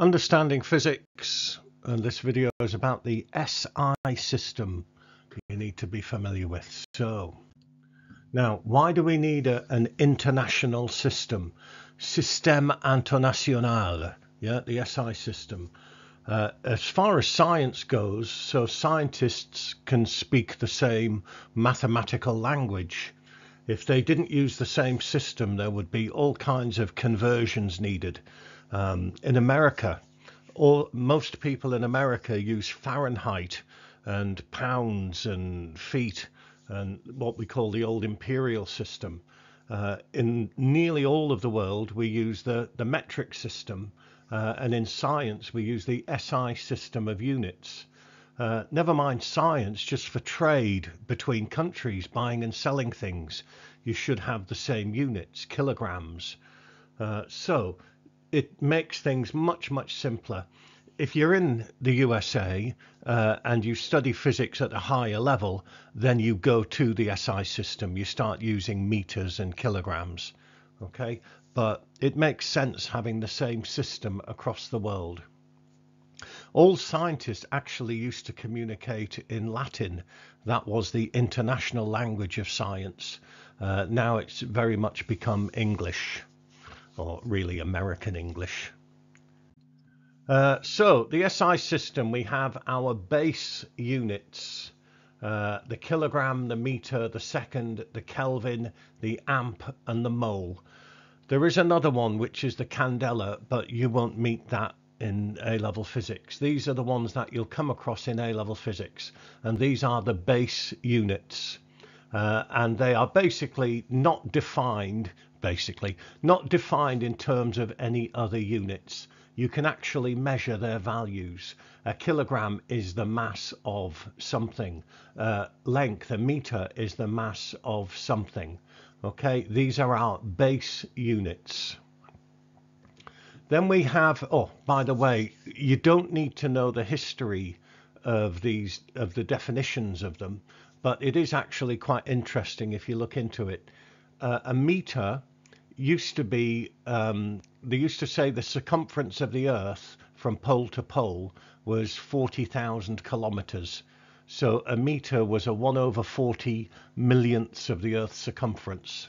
Understanding Physics, and this video is about the SI system you need to be familiar with. So, now, why do we need a, an international system? Système international, yeah, the SI system. Uh, as far as science goes, so scientists can speak the same mathematical language. If they didn't use the same system, there would be all kinds of conversions needed. Um, in America, all, most people in America use Fahrenheit and pounds and feet and what we call the old imperial system. Uh, in nearly all of the world, we use the, the metric system, uh, and in science, we use the SI system of units. Uh, never mind science, just for trade between countries, buying and selling things, you should have the same units, kilograms. Uh, so it makes things much, much simpler. If you're in the USA uh, and you study physics at a higher level, then you go to the SI system. You start using meters and kilograms. Okay, but it makes sense having the same system across the world. All scientists actually used to communicate in Latin. That was the international language of science. Uh, now it's very much become English or really American English. Uh, so the SI system, we have our base units, uh, the kilogram, the meter, the second, the Kelvin, the amp and the mole. There is another one which is the candela, but you won't meet that in A-level physics. These are the ones that you'll come across in A-level physics, and these are the base units. Uh, and they are basically not defined basically, not defined in terms of any other units. You can actually measure their values. A kilogram is the mass of something. Uh, length, a meter, is the mass of something. Okay, these are our base units. Then we have, oh, by the way, you don't need to know the history of these, of the definitions of them, but it is actually quite interesting if you look into it. Uh, a meter used to be, um, they used to say the circumference of the Earth from pole to pole was 40,000 kilometers. So a meter was a 1 over 40 millionths of the Earth's circumference.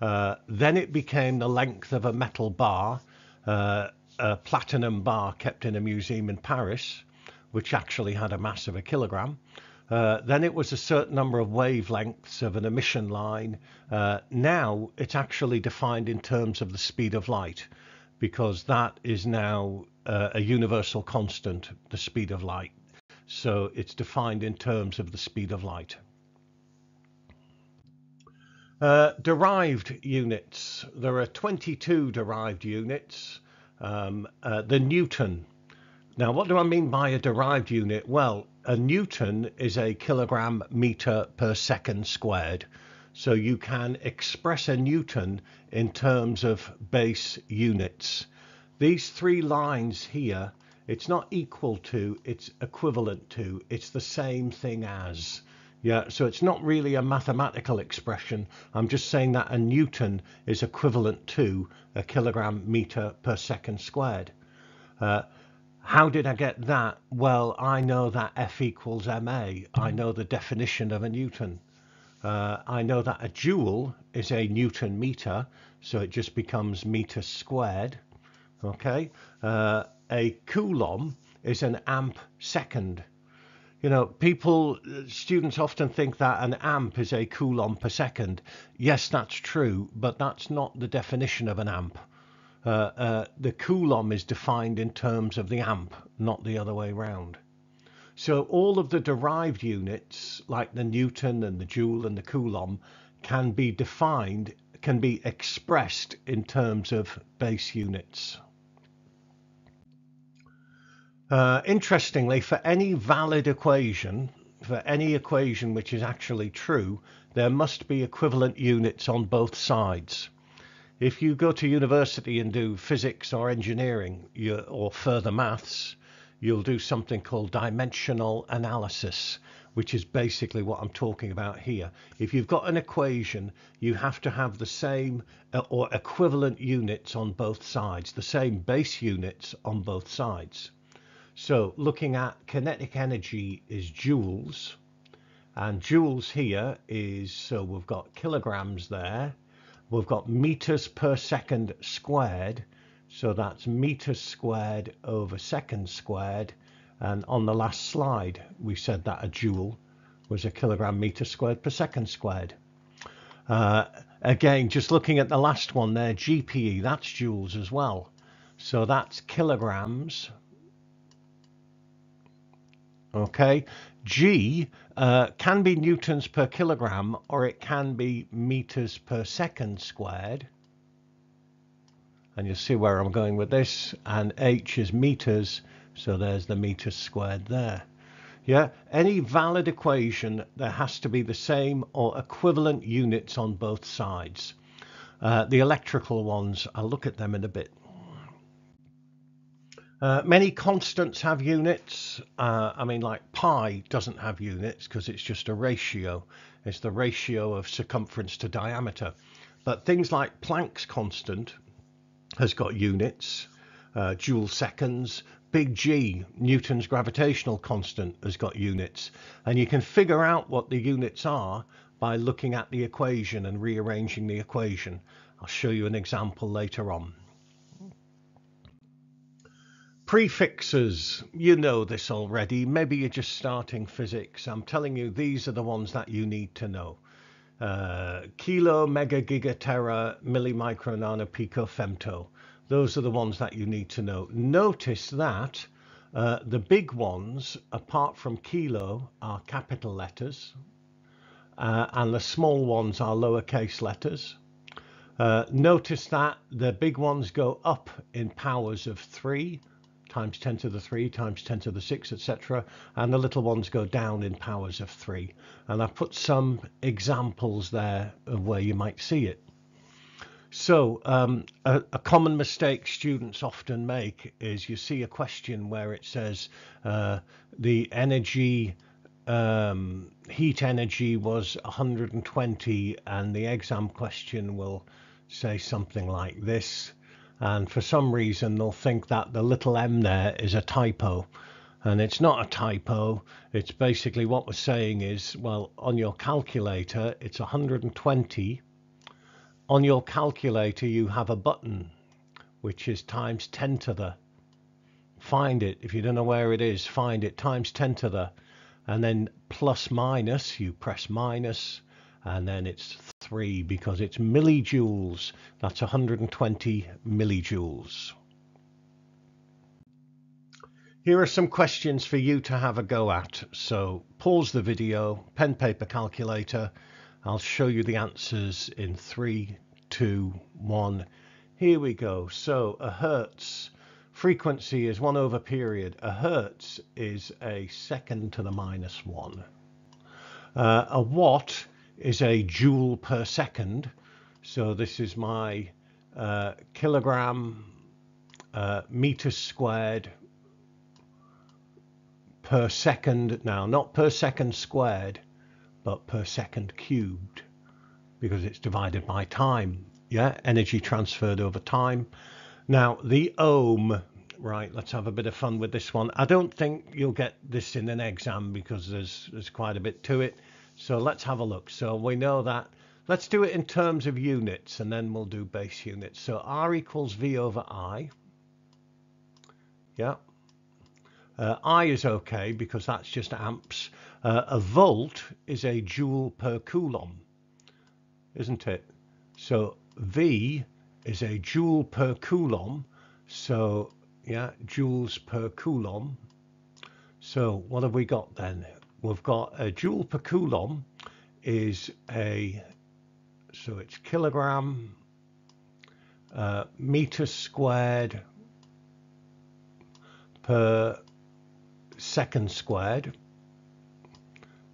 Uh, then it became the length of a metal bar, uh, a platinum bar kept in a museum in Paris, which actually had a mass of a kilogram. Uh, then it was a certain number of wavelengths of an emission line. Uh, now it's actually defined in terms of the speed of light because that is now uh, a universal constant, the speed of light. So it's defined in terms of the speed of light. Uh, derived units. There are 22 derived units. Um, uh, the Newton. Now, what do I mean by a derived unit? Well, a newton is a kilogram meter per second squared. So you can express a newton in terms of base units. These three lines here, it's not equal to, it's equivalent to, it's the same thing as. Yeah, so it's not really a mathematical expression. I'm just saying that a newton is equivalent to a kilogram meter per second squared. Uh, how did I get that? Well, I know that F equals ma. I know the definition of a Newton. Uh, I know that a joule is a Newton meter, so it just becomes meter squared. Okay, uh, a coulomb is an amp second. You know, people, students often think that an amp is a coulomb per second. Yes, that's true, but that's not the definition of an amp. Uh, uh, the coulomb is defined in terms of the amp, not the other way round. So all of the derived units, like the Newton and the Joule and the Coulomb, can be defined, can be expressed in terms of base units. Uh, interestingly, for any valid equation, for any equation which is actually true, there must be equivalent units on both sides. If you go to university and do physics or engineering you, or further maths, you'll do something called dimensional analysis, which is basically what I'm talking about here. If you've got an equation, you have to have the same uh, or equivalent units on both sides, the same base units on both sides. So looking at kinetic energy is joules, and joules here is, so we've got kilograms there, we've got meters per second squared, so that's meters squared over seconds squared, and on the last slide, we said that a joule was a kilogram meter squared per second squared. Uh, again, just looking at the last one there, GPE, that's joules as well. So that's kilograms. Okay, G uh, can be newtons per kilogram or it can be meters per second squared. And you'll see where I'm going with this. And H is meters so there's the meters squared there. Yeah, any valid equation, there has to be the same or equivalent units on both sides. Uh, the electrical ones, I'll look at them in a bit. Uh, many constants have units. Uh, I mean, like pi doesn't have units because it's just a ratio. It's the ratio of circumference to diameter. But things like Planck's constant has got units, uh, joule seconds, big G, Newton's gravitational constant, has got units. And you can figure out what the units are by looking at the equation and rearranging the equation. I'll show you an example later on. Prefixes, you know this already. Maybe you're just starting physics. I'm telling you, these are the ones that you need to know. Uh, kilo, mega, giga, tera, millimicro, nano, pico, femto. Those are the ones that you need to know. Notice that uh, the big ones, apart from kilo, are capital letters, uh, and the small ones are lowercase letters. Uh, notice that the big ones go up in powers of 3 times 10 to the 3 times 10 to the 6, etc. And the little ones go down in powers of 3. And I've put some examples there of where you might see it. So um, a, a, common mistake students often make is you see a question where it says uh, the energy, um, heat energy was 120 and the exam question will say something like this. And for some reason they'll think that the little m there is a typo. And it's not a typo. It's basically what we're saying is, well, on your calculator, it's 120 on your calculator you have a button which is times 10 to the. Find it. If you don't know where it is find it. Times 10 to the. And then plus minus you press minus and then it's 3 because it's millijoules that's 120 millijoules here are some questions for you to have a go at so pause the video pen paper calculator I'll show you the answers in three, two, one. Here we go. So a hertz frequency is one over period. A hertz is a second to the minus one. Uh, a watt is a joule per second. So this is my uh, kilogram uh, meter squared per second. Now, not per second squared, but per second cubed because it's divided by time. Yeah, energy transferred over time. Now, the ohm, right, let's have a bit of fun with this one. I don't think you'll get this in an exam because there's, there's quite a bit to it. So let's have a look. So we know that. Let's do it in terms of units and then we'll do base units. So R equals V over I. Yeah. Uh, I is okay because that's just amps. Uh, a volt is a joule per coulomb, isn't it? So V is a joule per coulomb. So yeah, joules per coulomb. So what have we got then? We've got a joule per coulomb is a, so it's kilogram, uh, meter squared per second squared.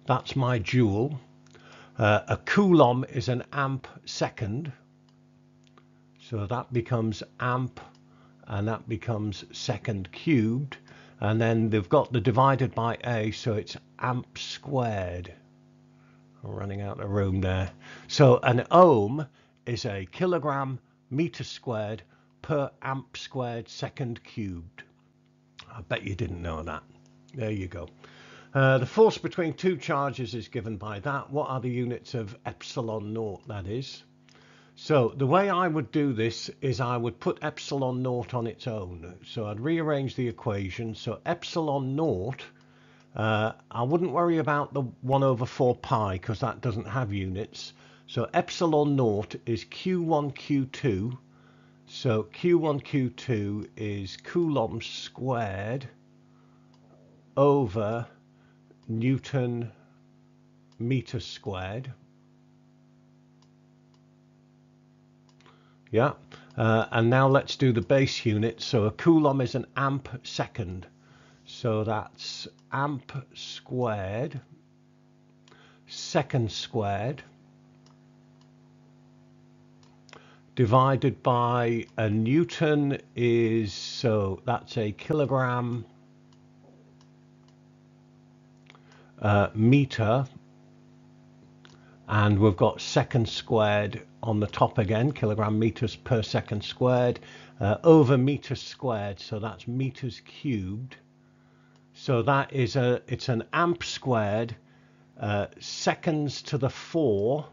That's my joule. Uh, a coulomb is an amp second. So that becomes amp and that becomes second cubed. And then they've got the divided by A, so it's amp squared. I'm running out of room there. So an ohm is a kilogram meter squared per amp squared second cubed. I bet you didn't know that. There you go. Uh, the force between two charges is given by that. What are the units of epsilon naught, that is? So the way I would do this is I would put epsilon naught on its own. So I'd rearrange the equation. So epsilon naught, uh, I wouldn't worry about the 1 over 4 pi because that doesn't have units. So epsilon naught is Q1, Q2. So Q1, Q2 is Coulomb squared over Newton meter squared. Yeah, uh, and now let's do the base unit. So a Coulomb is an amp second. So that's amp squared, second squared, divided by a Newton is, so that's a kilogram uh, meter and we've got second squared on the top again kilogram meters per second squared uh, over meters squared. So that's meters cubed. So that is a it's an amp squared uh, seconds to the four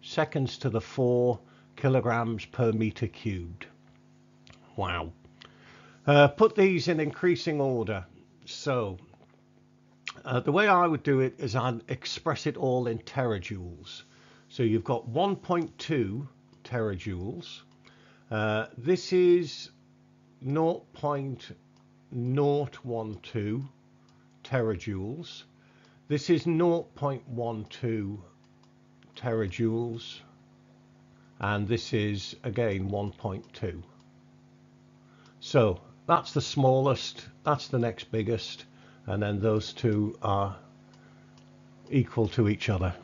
seconds to the four kilograms per meter cubed. Wow. Uh, put these in increasing order. So uh, the way I would do it is I'd express it all in terajoules. So you've got 1.2 terajoules. Uh, this is 0.012 terajoules. This is 0.12 terajoules. And this is, again, 1.2. So that's the smallest, that's the next biggest and then those two are equal to each other